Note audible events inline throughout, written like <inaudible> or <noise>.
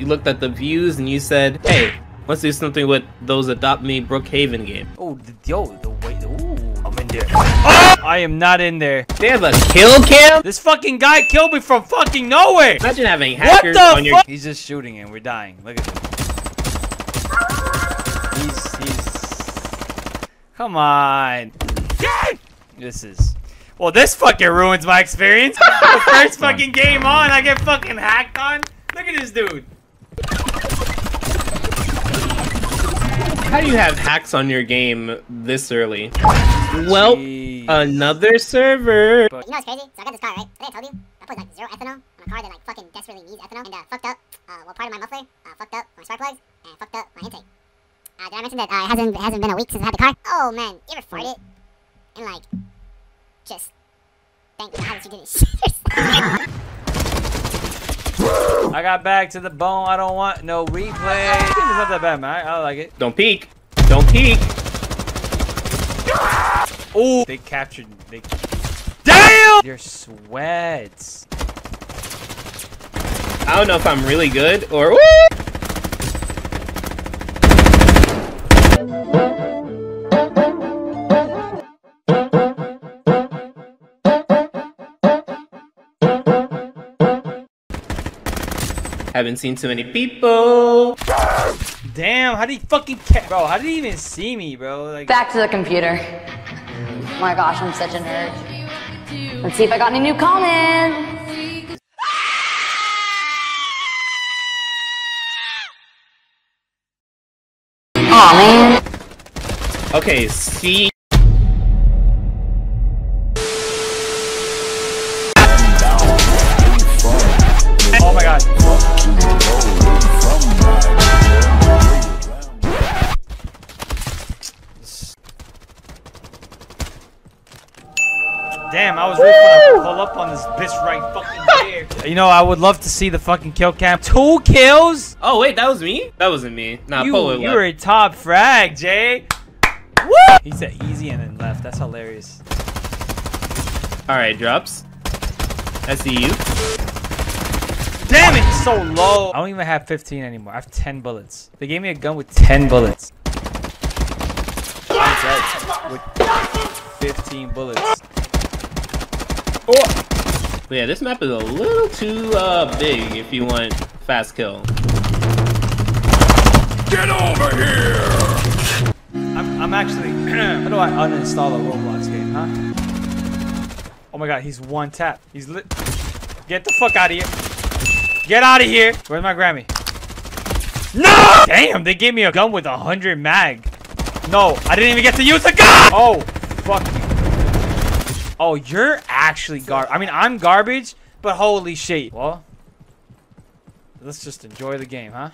You looked at the views and you said, hey, let's do something with those Adopt Me Brookhaven game. Oh, the, yo, the way. Ooh, I'm in there. Oh! I am not in there. They have a kill cam? This fucking guy killed me from fucking nowhere. Imagine having What hackers the on your... fuck? He's just shooting and we're dying. Look at him. He's, he's... Come on. This is... Well, this fucking ruins my experience. <laughs> the first fucking game on, I get fucking hacked on. Look at this dude. How do you have hacks on your game this early? Well, Jeez. another server. You know what's crazy? So I got this car, right? I think I told you. I put like zero ethanol on a car that like fucking desperately needs ethanol. And uh, fucked up, uh, well, part of my muffler, uh, fucked up my spark plugs, and fucked up my intake. Uh, did I mention that uh, it hasn't, it hasn't been a week since I had the car? Oh man, you ever farted? And like, just thank God that you didn't <laughs> shit yourself. I got back to the bone. I don't want no replay. It's not that bad, man. I, I like it. Don't peek. Don't peek. Oh, they captured. They. Damn! Your sweats. I don't know if I'm really good or... Haven't seen too many people. Damn, how did he fucking ca- Bro, how did he even see me, bro? Like, Back to the computer. Oh my gosh, I'm such a nerd. Let's see if I got any new comments. Aw, man. Okay, see... Damn, I was ready for to pull up on this bitch right fucking <laughs> there. You know, I would love to see the fucking kill cam. Two kills? Oh, wait, that was me? That wasn't me. Nah, You, Polo you left. were a top frag, Jay. Woo! He said easy and then left. That's hilarious. Alright, drops. I see you. Damn it, so low. I don't even have 15 anymore. I have 10 bullets. They gave me a gun with 10 bullets. What's? With 15 bullets. But yeah, this map is a little too uh, big if you want fast kill. Get over here! I'm, I'm actually. <clears throat> how do I uninstall a Roblox game, huh? Oh my god, he's one tap. He's lit. Get the fuck out of here. Get out of here. Where's my Grammy? No! Damn, they gave me a gun with a 100 mag. No, I didn't even get to use the gun! Oh, fuck you. Oh, you're actually gar- I mean, I'm garbage, but holy shit. Well, let's just enjoy the game, huh?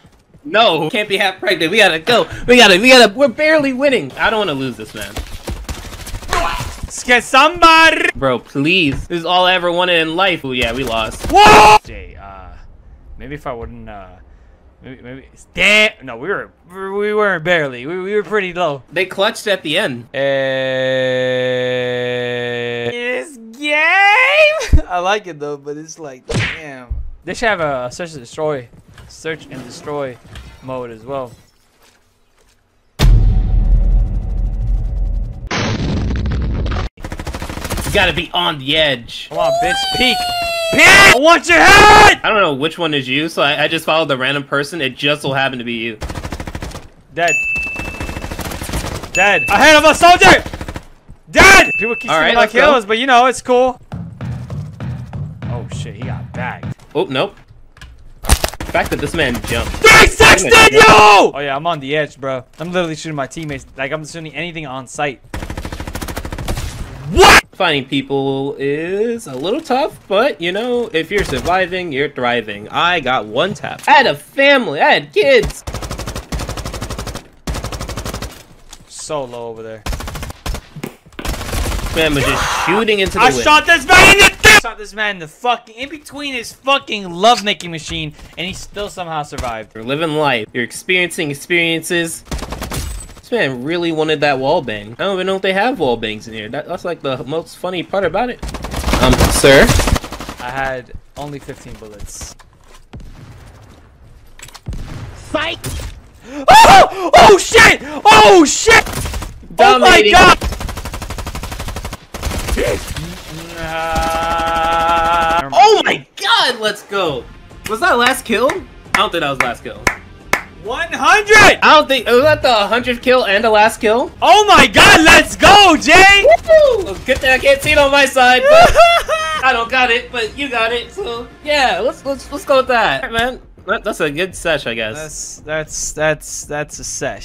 No, can't be half pregnant. We gotta go. We gotta, we gotta, we're barely winning. I don't wanna lose this, man. Get somebody! Bro, please. This is all I ever wanted in life. Oh yeah, we lost. Whoa! Jay, uh, maybe if I wouldn't, uh, maybe, maybe, damn, no, we were, we weren't barely, we, we were pretty low. They clutched at the end. Uh, this game! <laughs> I like it though, but it's like, damn. They should have a search and destroy, search and destroy mode as well. Gotta be on the edge. Come on, bitch, peek! Peek! I want your head! I don't know which one is you, so I, I just followed the random person. It just so happened to be you. Dead. Dead. Ahead of a soldier! Dead! People keep right, my let's go. but you know, it's cool. Oh shit, he got bagged. Oh, nope. The fact that this man jumped. 360 you! Oh yeah, I'm on the edge, bro. I'm literally shooting my teammates. Like, I'm shooting anything on sight. What? Finding people is a little tough, but you know, if you're surviving, you're thriving. I got one tap. I had a family. I had kids. So low over there. Man was just shooting into the I wind. shot this man in the dick! shot this man in the fucking, in between his fucking love-making machine, and he still somehow survived. You're living life. You're experiencing experiences. This man really wanted that wall bang. I don't even know if they have wall bangs in here. That, that's like the most funny part about it. Um, sir? I had only 15 bullets. Mike. Oh! Oh shit! Oh shit! Oh my Dominating. god! Uh, Oh my god, let's go. Was that last kill? I don't think that was last kill. 100! I don't think, was that the 100th kill and the last kill? Oh my god, let's go, Jay! Woo! Good thing I can't see it on my side, but <laughs> I don't got it, but you got it, so yeah, let's let's let's go with that. Alright, man. That- That's a good sesh, I guess. That's that's that's that's a sesh.